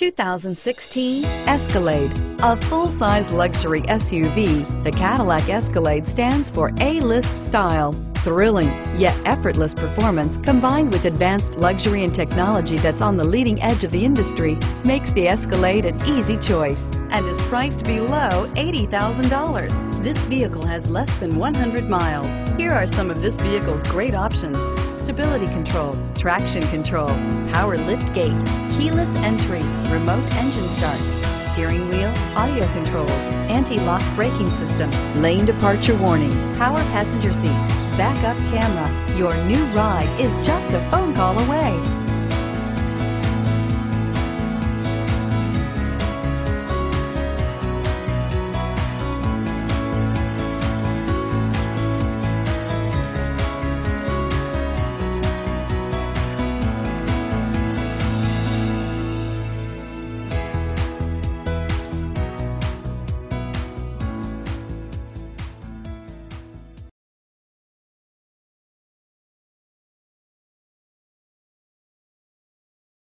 2016 Escalade. A full-size luxury SUV, the Cadillac Escalade stands for A-list style. Thrilling, yet effortless performance combined with advanced luxury and technology that's on the leading edge of the industry makes the Escalade an easy choice and is priced below $80,000. This vehicle has less than 100 miles. Here are some of this vehicle's great options. Stability control, traction control, power lift gate, keyless entry, remote engine start, steering wheel, audio controls, anti-lock braking system, lane departure warning, power passenger seat, backup camera. Your new ride is just a phone call away.